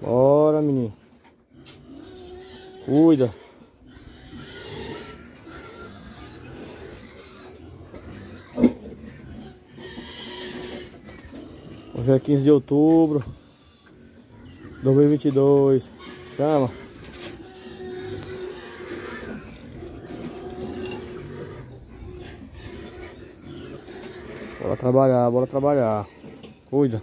Bora, menino. Cuida. Hoje é 15 de outubro 2022 Chama Bora trabalhar, bora trabalhar Cuida